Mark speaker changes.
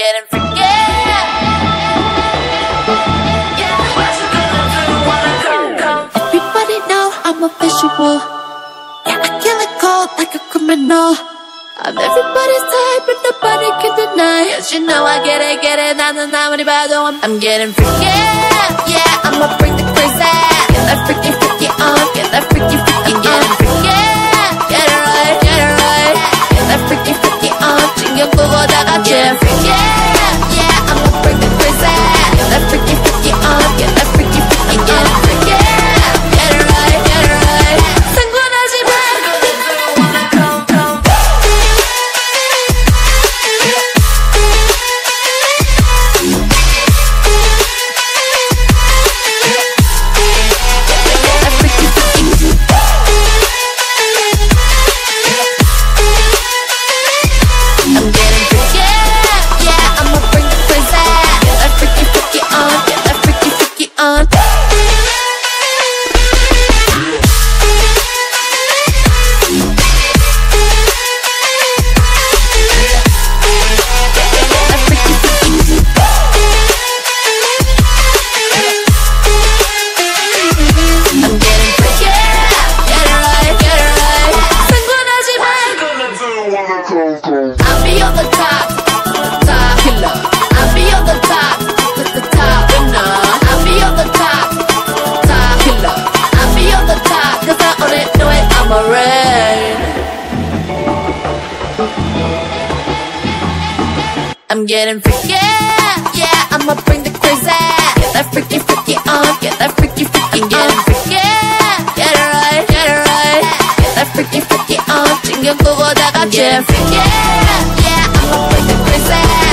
Speaker 1: forget and forget. Yeah.
Speaker 2: Everybody know I'm a visual. Yeah, I kill it cold like a criminal. I'm everybody's type, but nobody can deny.
Speaker 1: Cause you know I get it, get it, now, now, now, what about I'm, I'm getting freaky, yeah, I'ma bring the crazy. Get that freaky, freaky on, get that freaky, freaky on, freaky. I'm getting freaky, yeah, I'ma bring the crazy. Get that freaky, freaky on, get that freaky, freaky. I'm getting freaky, get it right, get it right. Get that freaky, freaky on, 신경 끄고 다 같이 freaky, yeah, I'ma bring the crazy.